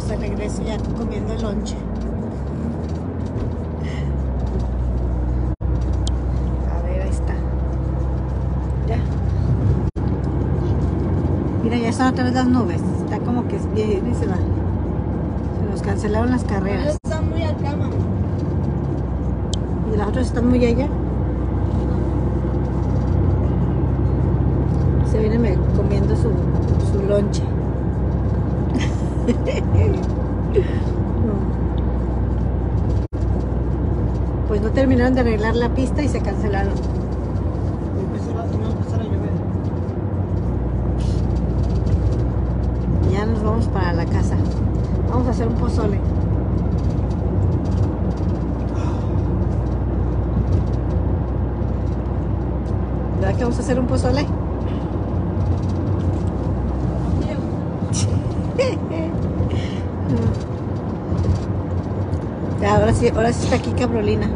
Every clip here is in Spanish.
Venimos de regreso ya comiendo el lonche. A ver, ahí está. Ya. Mira, ya están otra vez las nubes. Está como que viene y se va. Se nos cancelaron las carreras. Está muy acá, mamá. Y las otras están muy allá. Se viene comiendo su, su lonche. Pues no terminaron de arreglar la pista y se cancelaron. Ya nos vamos para la casa. Vamos a hacer un pozole. ¿Verdad que vamos a hacer un pozole? Ya, ahora sí, está aquí Cabrolina.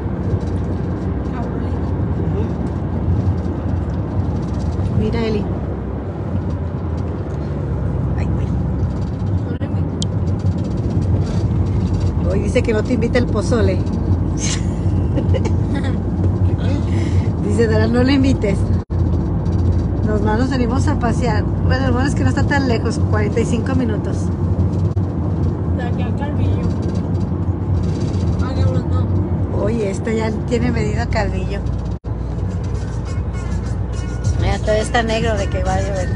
Mira, Eli. Ay, güey. Hoy dice que no te invita el pozole. dice, Dara, no le invites. Nos más nos venimos a pasear. Bueno, lo bueno es que no está tan lejos, 45 minutos. De aquí a Calvillo. Ah, cabrón, no. Oye, esta ya tiene medido Calvillo. Mira, todo está negro de que va a llover.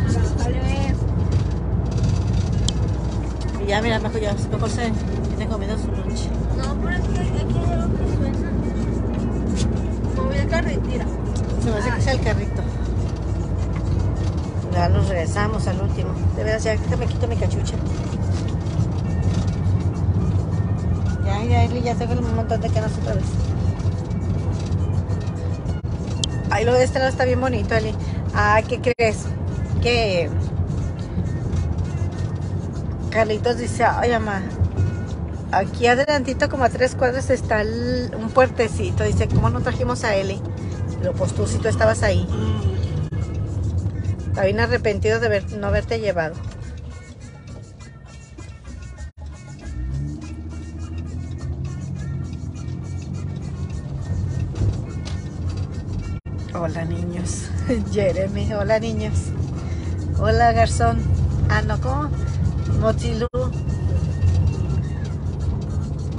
Y ya, mira, mejor, ya, mejor se viene comiendo su lunch. No, pero es que aquí hay algo que suena. Moví la carretera. Se me hace que sea el carrito. Ya nos regresamos al último. De veras, ya que me quito mi cachucha. Ya, Eli, ya tengo un montón de canas otra vez. Ay, lo de este lado está bien bonito, Eli. Ah, ¿qué crees? Que Carlitos dice, ay, mamá, aquí adelantito como a tres cuadras está el- un puertecito. Dice, ¿cómo no trajimos a Eli? Pero pues tú si tú estabas ahí. Está bien arrepentido de ver- no haberte llevado. Hola niños. Jeremy, hola niños. Hola garzón. Ah, no, ¿cómo? Motilú.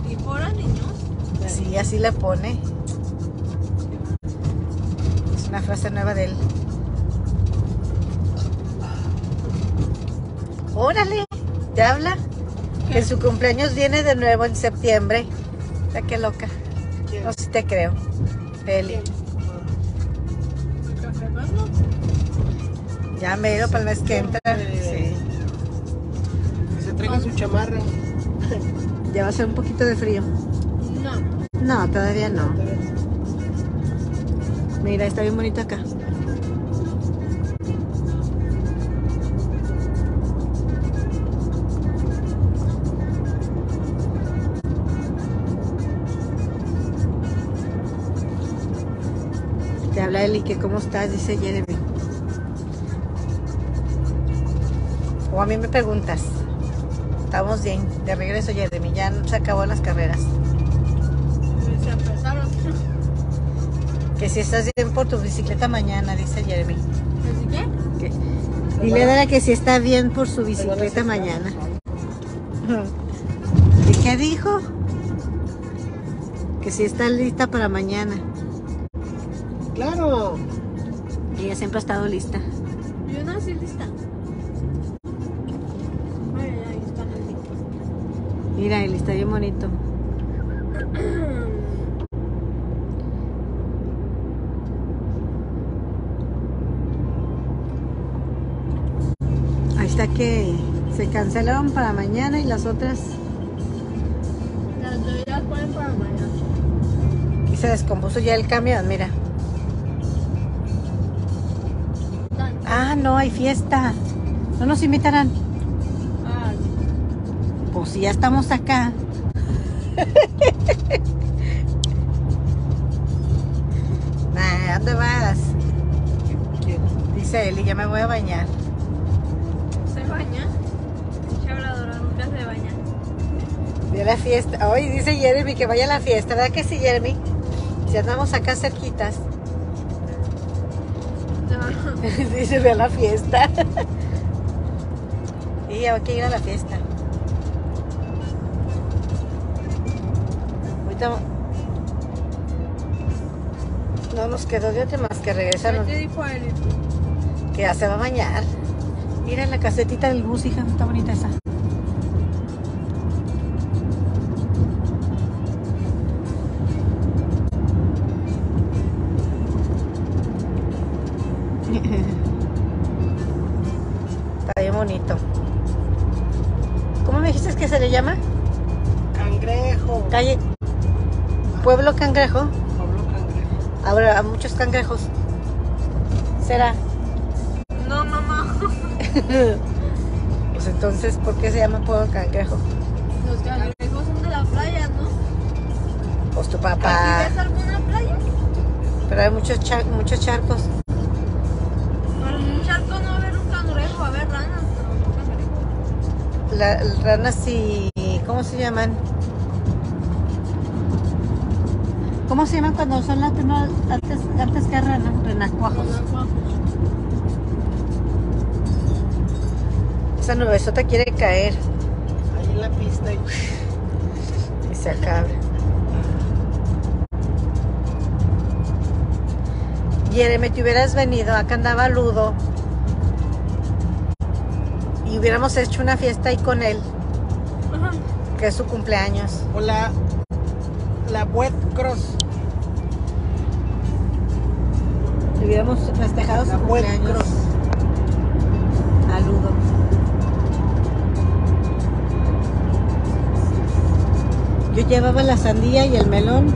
¿Y fuera, niños? Sí, así le pone. Es una frase nueva de él. Órale, ¿te habla? Que su cumpleaños viene de nuevo en septiembre. Ya qué loca. ¿Quién? No sé si te creo. Eli. ¿Quién? Ya me ido para el mes que entra. Sí. Que se traiga su chamarra. Ya va a ser un poquito de frío. No. No, todavía no. Mira, está bien bonito acá. Te habla Eli, que cómo estás, dice Jeremy. O a mí me preguntas. Estamos bien, de regreso Jeremy, ya se acabó las carreras. Se empezaron. Que si estás bien por tu bicicleta mañana, dice Jeremy. ¿Así qué? Dile a Dara que si está bien por su bicicleta mañana. ¿Y qué dijo? Que si está lista para mañana. Claro. Ella siempre ha estado lista. Yo nací lista. Mira, él está bien bonito. Ahí está que se cancelaron para mañana y las otras Las bebidas pueden para mañana. y se descompuso ya el camión, mira. Ah, no, hay fiesta. No nos invitarán. Pues, si ya estamos acá. nah, ¿dónde vas? ¿Quién? Dice Eli, ya me voy a bañar. ¿Se baña? Chabladora, nunca se baña. Vio la fiesta. Hoy dice Jeremy que vaya a la fiesta, ¿verdad que sí, Jeremy? Si andamos acá cerquitas. No. dice, ve a la fiesta. y hay que ir a la fiesta. Ahorita no nos quedó de otra más que regresarnos. ¿Qué dijo él? Que ya se va a bañar. Mira la casetita del bus, hija. Está bonita esa. Está bien bonito. ¿Cómo me dijiste que se le llama? Cangrejo. Calle. Pueblo Cangrejo. Pablo Cangrejo. Habrá muchos cangrejos. ¿Será? No, mamá. Pues entonces, ¿por qué se llama Pueblo Cangrejo? Los cangrejos son de la playa, ¿no? Pues tu ¿Aquí papá. ves alguna playa? Pero hay muchos, char- muchos charcos. Pero en un charco no va a haber un cangrejo, va a haber ranas, pero no cangrejos. La, ranas y... ¿Cómo se llaman? ¿Cómo se llaman cuando son las primeras, antes, antes que ranas? Renacuajos. Esa nubesota quiere caer Ahí en la pista. y- y se acaba. Jeremy, te hubieras venido, acá andaba Ludo. Y hubiéramos hecho una fiesta ahí con él, Ajá. que es su cumpleaños. O la, la cross. Hubiéramos festejado su cumpleaños. cross. Ludo. Yo llevaba la sandía y el melón.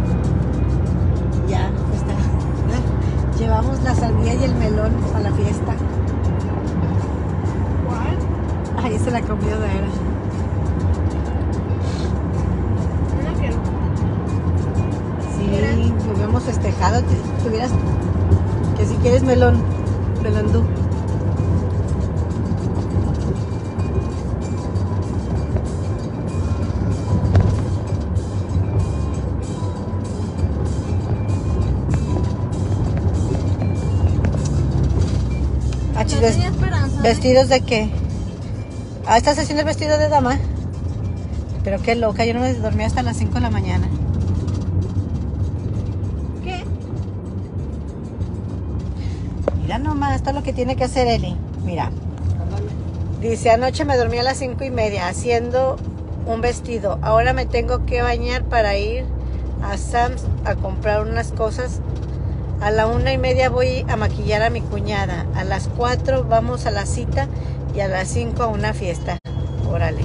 Ya, está. Llevamos la sandía y el melón melón, melondú. Ah, chis, No ves- tenía esperanza. ¿eh? ¿Vestidos de qué? Ah, ¿estás haciendo el vestido de dama? Pero qué loca, yo no me dormí hasta las 5 de la mañana. Nomás, esto es lo que tiene que hacer Eli. Mira, dice, anoche me dormí a las 5 y media haciendo un vestido. Ahora me tengo que bañar para ir a Sam's a comprar unas cosas. A la una y media voy a maquillar a mi cuñada. A las 4 vamos a la cita y a las 5 a una fiesta. Órale.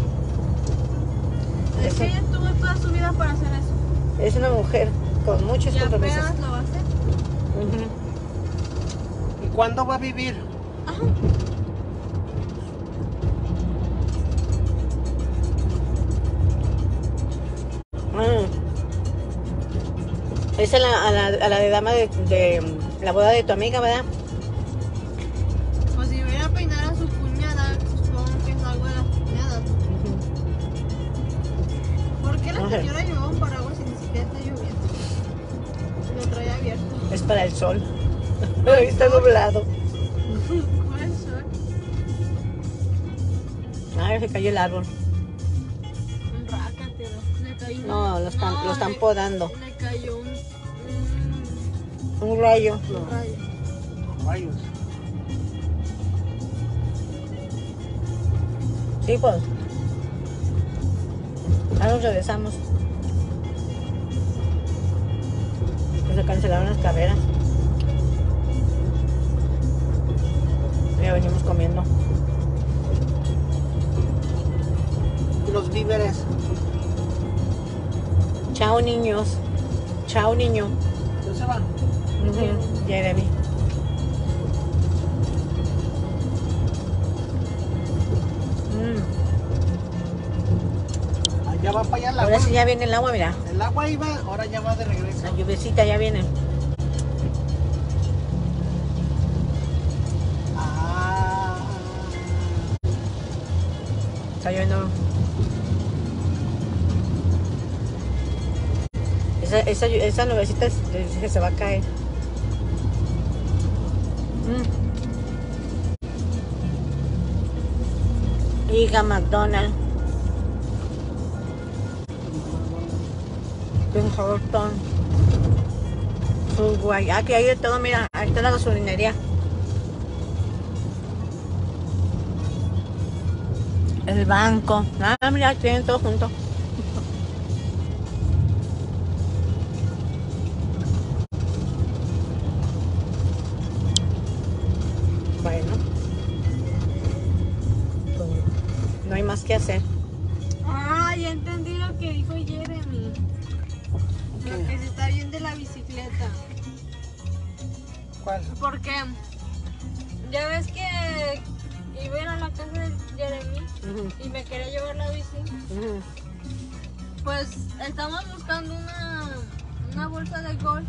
Es que ella tuvo toda su vida para hacer eso. Es una mujer con muchos compromisos. apenas lo va a hacer. Ujú. ¿Y cuándo va a vivir? Ajá. Mm. Esa es la, a, la, a la de dama de, de la boda de tu amiga, ¿verdad? Pues si hubiera a peinar a su cuñada, supongo que es algo de las cuñadas. ¿Por qué la señora llevaba un paraguas y ni siquiera está lloviendo? Lo traía abierto. Es para el sol. Hoy está nublado. ¿Cuál es el sol? Ay, se cayó el árbol. Un un- No, lo están, lo están le- podando. Le cayó un, un Un rayo. rayo. Rayos. Sí, pues. Ahora nos regresamos. Pues se cancelaron las carreras. Ya venimos comiendo. Los víveres. Chao, niños. Chao, niño. ¿No se van? Ujú, Jeremy. Mm, Allá va para allá el Ahora agua. sí ya viene el agua, mira. El agua iba, ahora ya va de regreso. La lluvecita ya viene. Esa, esa, esa nubecita es- se, va a caer. Mm. Hija McDonald's. Tim Horton. Aquí hay de todo, mira, ahí está la gasolinería. El banco. Ah, mira, tienen todo junto. Bueno. Pues, no hay más que hacer. Ah, ya entendí lo que dijo Jeremy. Lo que se está viendo de la bicicleta. ¿Cuál? Porque ya ves que iba a la casa de Jeremy y me quería llevar la bici. Pues estamos buscando una, una bolsa de golf,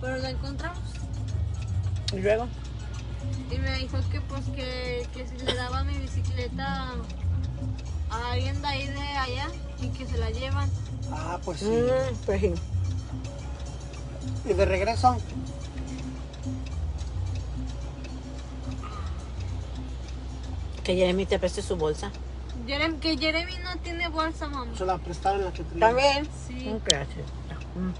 pero la encontramos. Y luego, Y me dijo que pues que, que si le daba mi bicicleta a alguien de ahí de allá y que se la llevan. Ah, pues sí. mm, pues sí. ¿Y de regreso? Que Jeremy te preste su bolsa. Jeremy, que Jeremy no tiene bolsa, mamá. Se la prestaron la que tenía. También. Sí. Mm, Gracias. Mm.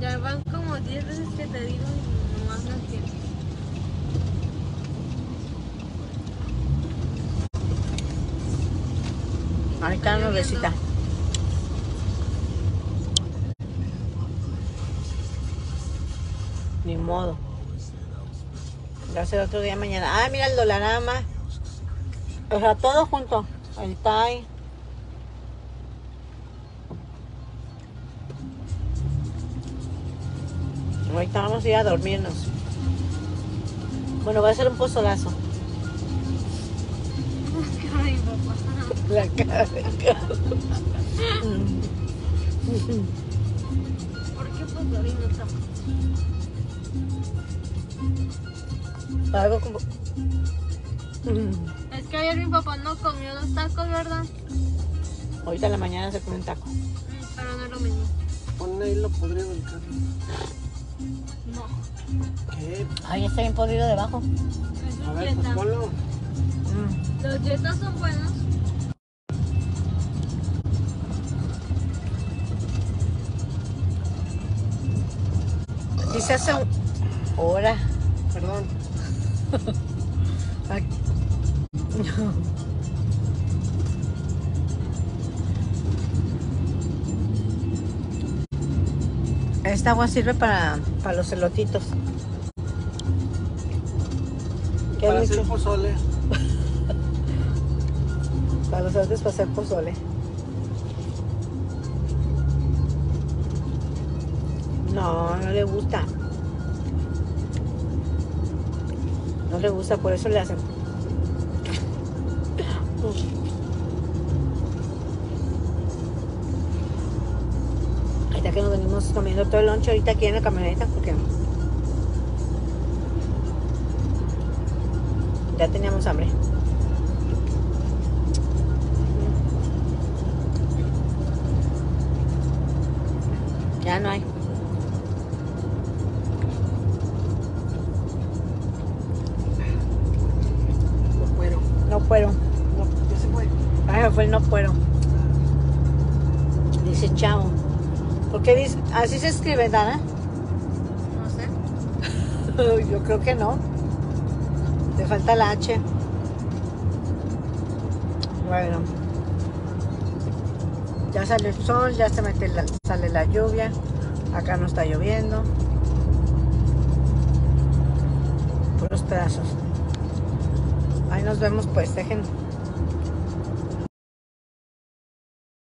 Ya van como 10 veces que te digo y nomás no quiero. Ahí está la nubecita. Ni modo. Va a ser otro día mañana. Ah, mira el dolarama. O sea, todo junto. El Thai. Ahorita vamos a ir a dormirnos. Bueno, va a ser un pozolazo. La cara de. ¿Por qué está Algo como. Es que ayer mi papá no comió los tacos, ¿verdad? Ahorita en la mañana se come un taco. Mm, Pero no es lo mismo. Pon ahí lo podrido del carro. No. ¿Qué? Ay, está bien podrido debajo. Es A un ver, pues ponlo. Mm. Los jetas son buenos. Se hace un... hora. Perdón. Esta agua sirve para, para los elotitos. ¿Qué Para hacer pozole. Para los elotes para hacer pozole. No, no le gusta. Le gusta, por eso le hacen. Ahorita que nos venimos comiendo todo el lonche ahorita aquí en la camioneta porque ya teníamos hambre. Ya no hay. Fue no puedo. Dice chao. ¿Por qué dice? Así se escribe, Dana. No sé. Yo creo que no. Le falta la H. Bueno. Ya sale el sol, ya se mete la- sale la lluvia. Acá no está lloviendo. Puros pedazos. Ahí nos vemos pues, dejen